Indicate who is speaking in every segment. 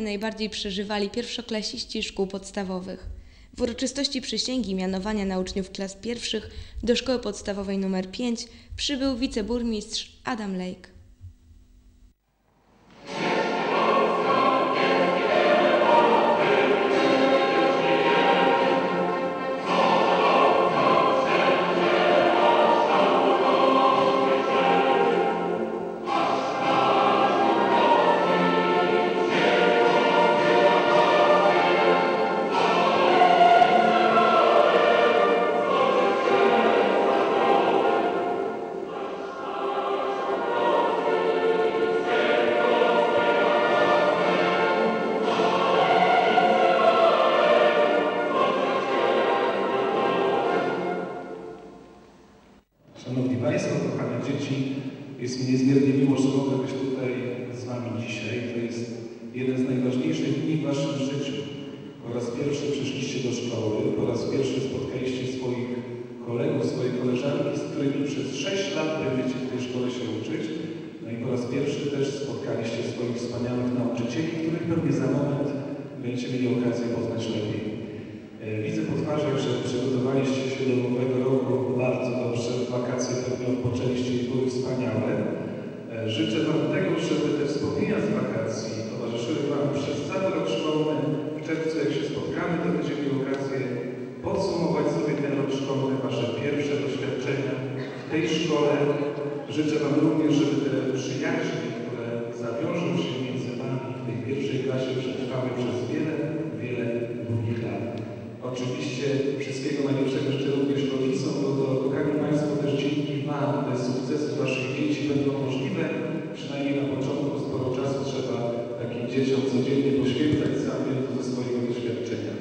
Speaker 1: najbardziej przeżywali pierwszoklasiści szkół podstawowych. W uroczystości przysięgi mianowania na uczniów klas pierwszych do szkoły podstawowej nr 5 przybył wiceburmistrz Adam Lake.
Speaker 2: Dzisiaj. To jest jeden z najważniejszych dni w Waszym życiu. Po raz pierwszy przyszliście do szkoły, po raz pierwszy spotkaliście swoich kolegów, swoje koleżanki, z którymi przez 6 lat będziecie w tej szkole się uczyć. No i po raz pierwszy też spotkaliście swoich wspaniałych nauczycieli, których pewnie za moment będziecie mieli okazję poznać lepiej. E, Widzę po twarzach, że przygotowaliście się do nowego roku bardzo dobrze. Wakacje pewnie odpoczęliście i były wspaniałe. E, Życzę Wam tego, żeby te wspomnienia z wakacji towarzyszyły Wam przez cały rok szkolny. W czerwcu, jak się spotkamy, to będziemy mieli okazję podsumować sobie ten rok szkolny, Wasze pierwsze doświadczenia w tej szkole. Życzę Wam również, żeby te przyjaźnie, które zawiążą się między Wami w tej pierwszej klasie przetrwały przez wiele, wiele długich lat. Oczywiście wszystkiego najlepszego życzę również rodzicom, bo to, kochani Państwo, też dzięki Wam te sukcesy Waszych dzieci będą możliwe. Przynajmniej na początku sporo czasu trzeba takim dzieciom codziennie poświęcać sami ze swojego doświadczenia.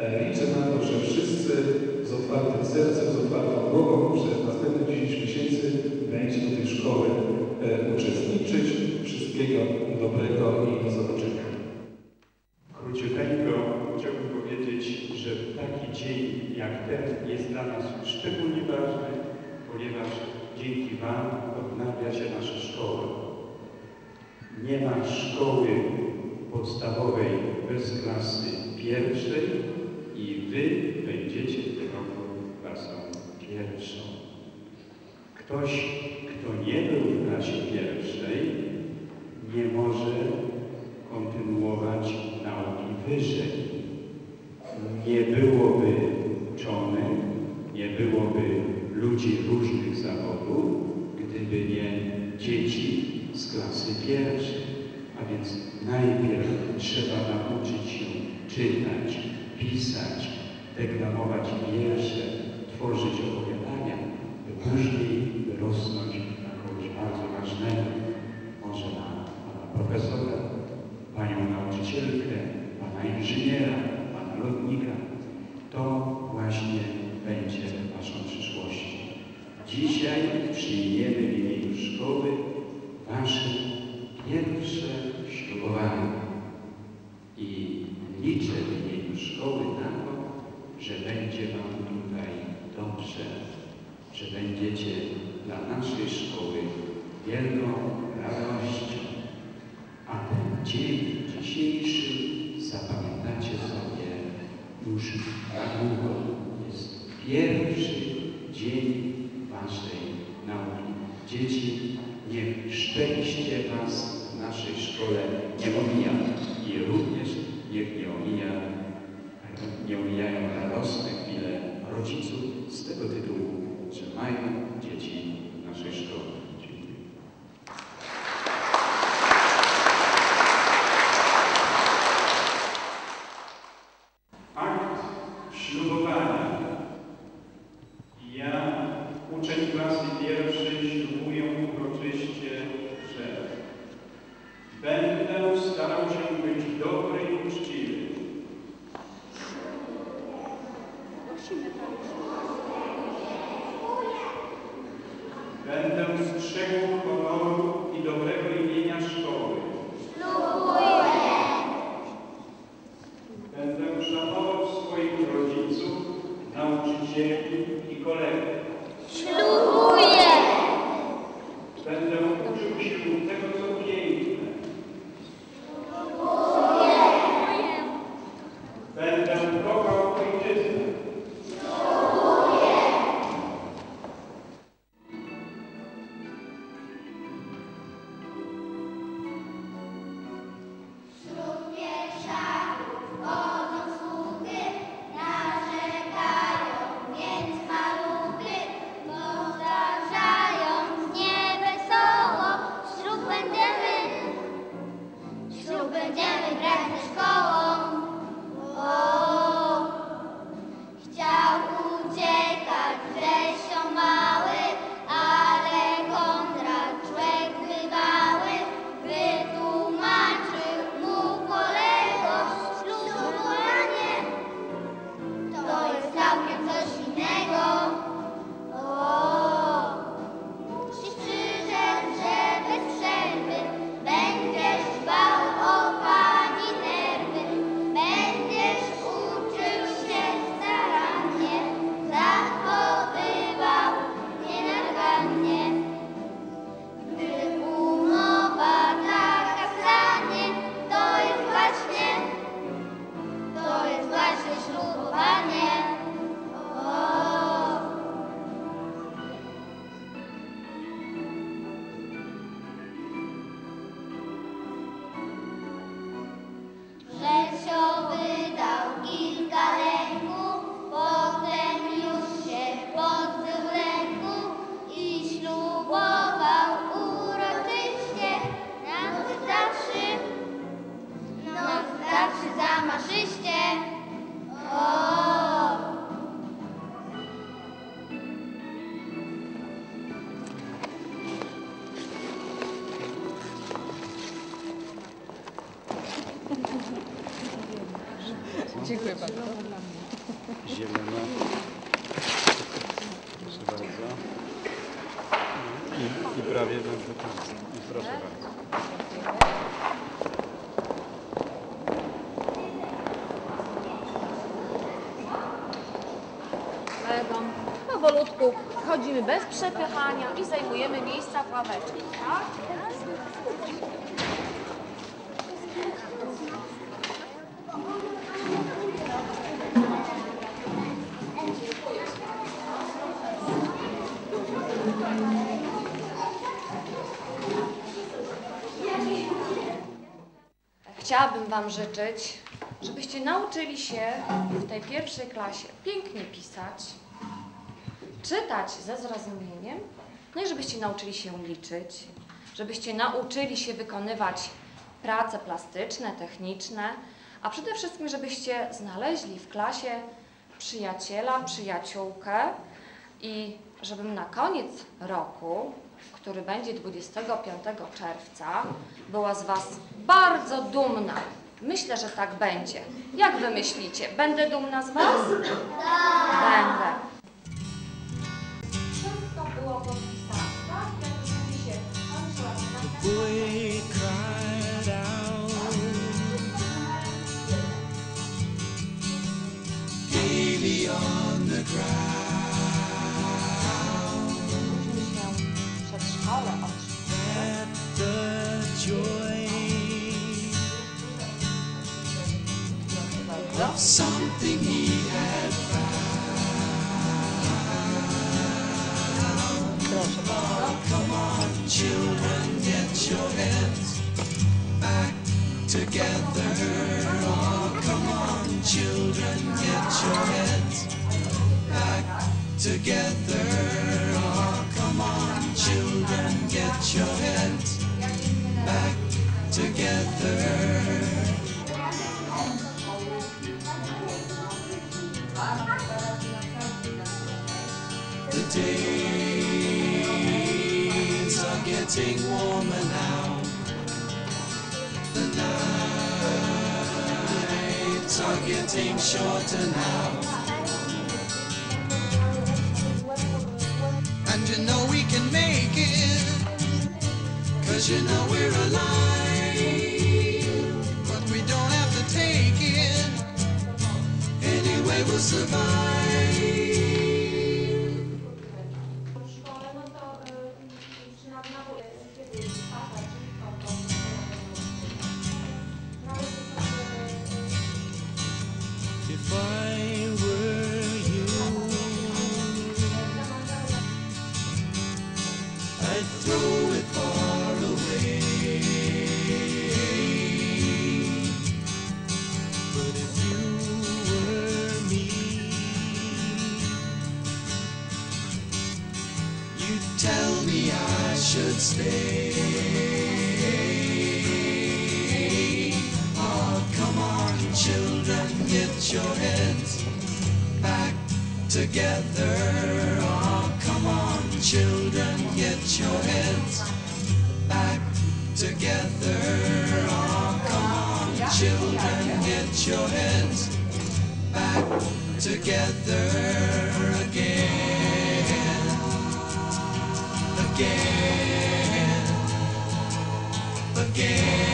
Speaker 2: E, Liczę na to, że wszyscy z otwartym sercem, z otwartą głową przez następne 10 miesięcy będziecie do tej szkoły e, uczestniczyć. Wszystkiego dobrego i do zobaczenia.
Speaker 3: Króciuteńko chciałbym powiedzieć, że taki dzień jak ten jest dla nas szczególnie ważny, ponieważ dzięki Wam odnawia się nasza szkoła. Nie ma szkoły podstawowej bez klasy pierwszej i Wy będziecie w tym roku klasą pierwszą. Ktoś, kto nie był w klasie pierwszej, nie może kontynuować nauki wyżej. Nie byłoby uczonych, nie byłoby ludzi różnych zawodów, gdyby nie dzieci z klasy pierwszej. A więc najpierw trzeba nauczyć się czytać, pisać, deklamować wiersze, tworzyć opowiadania, liczę w imieniu szkoły na to, że będzie wam tutaj dobrze, że będziecie dla naszej szkoły wielką radością. A ten dzień dzisiejszy zapamiętacie sobie już na długo. Jest pierwszy dzień waszej nauki. Dzieci, niech szczęście was w naszej szkole nie omija i również niech nie omija, nie omijają radosne chwile rodziców z tego tytułu, że mają dzieci w naszej szkole. Dziękuję. Akt ślubowania. Ja, uczeń klasy pierwszej, ślubuję uroczyście, że będę starał się być dobry i uczciwy. Będę
Speaker 4: Dziękuję bardzo.
Speaker 5: Zielono. Proszę bardzo. I, i prawie do końca. I proszę bardzo.
Speaker 6: Legą. Powolutku chodzimy bez przepychania i zajmujemy miejsca w ławeczki. Tak? Chciałabym Wam życzyć, żebyście nauczyli się w tej pierwszej klasie pięknie pisać, czytać ze zrozumieniem, no i żebyście nauczyli się liczyć, żebyście nauczyli się wykonywać prace plastyczne, techniczne, a przede wszystkim, żebyście znaleźli w klasie przyjaciela, przyjaciółkę i żebym na koniec roku, który będzie 25 czerwca, była z Was bardzo dumna. Myślę, że tak będzie. Jak Wy myślicie? Będę dumna z Was? Będę. Wszystko było podpisane, tak? Się
Speaker 7: on the ground. Together. Oh, come on, children, get your heads back together. Oh, come on, children, get your heads back together. The days are getting warmer now. Getting shorter now. And you know we can make it. Cause you know we're alive. But we don't have to take it. Anyway, we'll survive. Get your heads back together. Oh, come on, children, get your heads back together. Oh, come on, children, get your heads back together again. Again. Again,